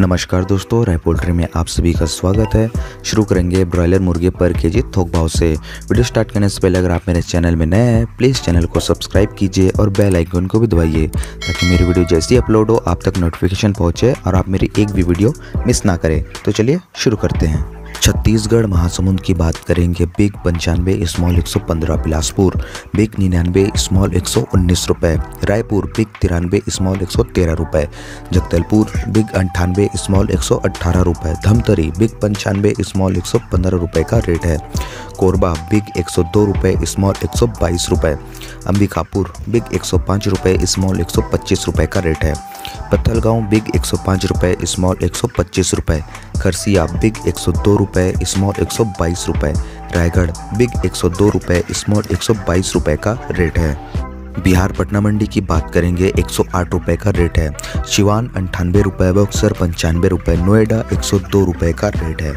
नमस्कार दोस्तों, राय पोल्ट्री में आप सभी का स्वागत है। शुरू करेंगे ब्रॉयलर मुर्गे पर के जी थोक भाव से। वीडियो स्टार्ट करने से पहले अगर आप मेरे चैनल में नए हैं प्लीज़ चैनल को सब्सक्राइब कीजिए और बेल आइकन को भी दबाइए, ताकि मेरी वीडियो जैसे ही अपलोड हो, आप तक नोटिफिकेशन पहुँचे और आप मेरी एक भी वीडियो मिस ना करें। तो चलिए शुरू करते हैं। छत्तीसगढ़ महासमुंद की बात करेंगे, बिग पंचानवे स्मॉल 115 बिलासपुर, बिग निन्यानवे स्मॉल 119 रुपए, रायपुर, बिग तिरानवे स्मॉल 113 रुपए, जगदलपुर, बिग अंठानवे स्मॉल 118 रुपए, धमतरी, बिग पंचानवे स्मॉल 115 रुपए का रेट है, कोरबा, बिग 102 रुपए स्मॉल 122 रुपए, अंबिकापुर, बिग 105 रुपए स्मॉल 125 रुपए का रेट है। पत्थलगांव बिग एक सौ पाँच रुपये स्मॉल 125 रुपए, खरसिया बिग एक सौ दो रुपये स्मॉल 122 रुपए, रायगढ़ बिग एक सौ दो रुपये स्मॉल एक सौ बाईस रुपये का रेट है। बिहार पटना मंडी की बात करेंगे 108 रुपए का रेट है। शिवान अंठानवे रुपये बक्सर पंचानवे रुपये नोएडा 102 रुपए का रेट है।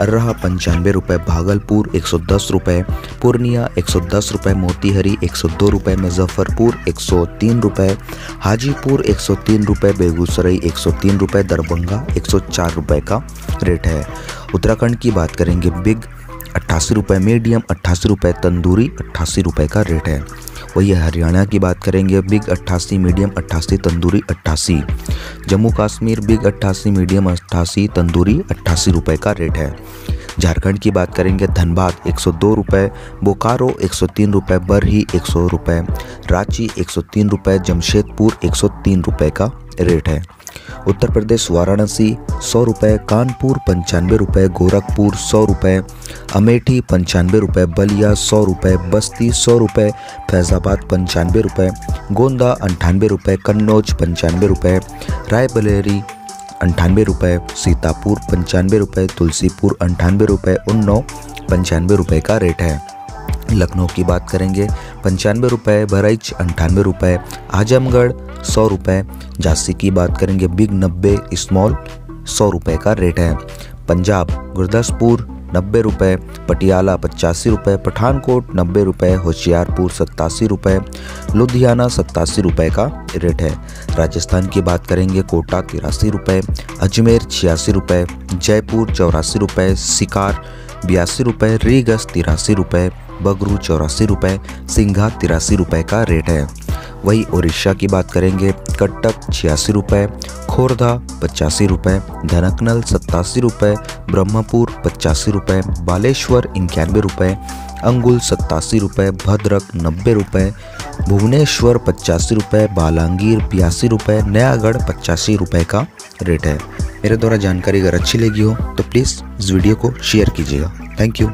अर्राह पंचानवे रुपये भागलपुर 110 रुपये पूर्णिया 110 रुपये मोतीहरी 102 रुपये मुजफ्फरपुर 103 रुपये हाजीपुर 103 रुपये बेगूसराय 103 रुपये दरभंगा 104 रुपये का रेट है। उत्तराखंड की बात करेंगे, बिग, अट्ठासी रुपये मीडियम, अट्ठासी रुपये तंदूरी, अट्ठासी रुपये का रेट है। वही हरियाणा की बात करेंगे, बिग अट्ठासी मीडियम अट्ठासी तंदूरी अट्ठासी। जम्मू कश्मीर बिग अट्ठासी मीडियम अट्ठासी तंदूरी अट्ठासी रुपये का रेट है। झारखंड की बात करेंगे, धनबाद एक सौ दो रुपये बोकारो एक सौ तीन रुपये बरही एक सौ रुपये रांची एक सौ तीन रुपये जमशेदपुर एक सौ तीन रुपये का रेट है। उत्तर प्रदेश वाराणसी सौ रुपये कानपुर पंचानवे रुपये गोरखपुर सौ रुपये अमेठी पंचानवे रुपये बलिया सौ रुपये बस्ती सौ रुपये फैज़ाबाद पंचानवे रुपये गोंदा अंठानवे रुपये कन्नौज पंचानवे रुपये रायबरेली अंठानवे रुपये सीतापुर पंचानवे रुपये तुलसीपुर अंठानवे रुपये उन्नौ पंचानवे रुपये का रेट है। लखनऊ की बात करेंगे। पंचानवे रुपये बहराइच अंठानवे रुपये आजमगढ़, सौ रुपये झांसी की बात करेंगे, बिग नब्बे, स्मॉल, सौ रुपये का रेट है। पंजाब, गुरदासपुर, नब्बे रुपये पटियाला, पचासी रुपये पठानकोट, नब्बे रुपये होशियारपुर, सत्तासी रुपये लुधियाना, सत्तासी रुपये का रेट है। राजस्थान की बात करेंगे, कोटा, तिरासी रुपये अजमेर, छियासी रुपये जयपुर, चौरासी रुपये सिकार, बयासी रुपये रीगस, तिरासी रुपये बगरू चौरासी रुपये सिंघा तिरासी रुपये का रेट है। वही उड़ीसा की बात करेंगे, कटक छियासी रुपये खोरधा पचासी रुपये धनकनल सत्तासी रुपये ब्रह्मपुर पचासी रुपये बालेश्वर इक्यानवे रुपये अंगुल सत्तासी रुपये भद्रक नब्बे रुपये भुवनेश्वर पचासी रुपये बालांगीर बयासी रुपये नयागढ़ पचासी रुपये का रेट है। मेरे द्वारा जानकारी अगर अच्छी लगी हो तो प्लीज़ इस वीडियो को शेयर कीजिएगा। Thank you.